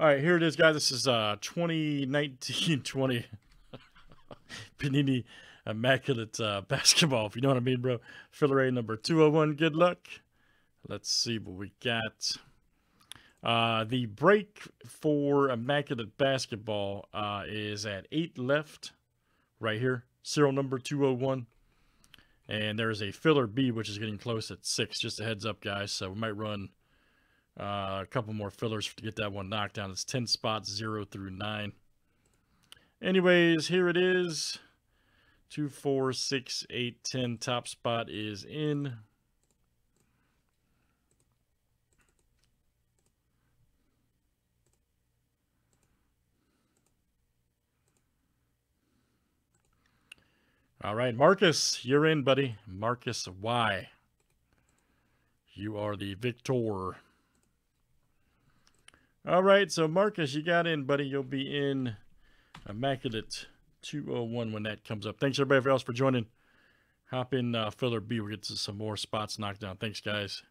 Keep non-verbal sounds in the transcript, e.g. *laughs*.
All right, here it is, guys. This is uh 2019-20 *laughs* *laughs* Panini Immaculate uh, Basketball, if you know what I mean, bro. Filler A number 201. Good luck. Let's see what we got. Uh, the break for Immaculate Basketball uh, is at 8 left, right here. Serial number 201. And there's a filler B, which is getting close at 6. Just a heads up, guys. So we might run uh, a couple more fillers to get that one knocked down. It's 10 spots, 0 through 9. Anyways, here it is. 2, 4, 6, 8, 10. Top spot is in. All right, Marcus, you're in, buddy. Marcus Y. You are the victor. All right, so Marcus, you got in, buddy. You'll be in Immaculate 201 when that comes up. Thanks, everybody else, for joining. Hop in uh, filler B. We'll get to some more spots knocked down. Thanks, guys.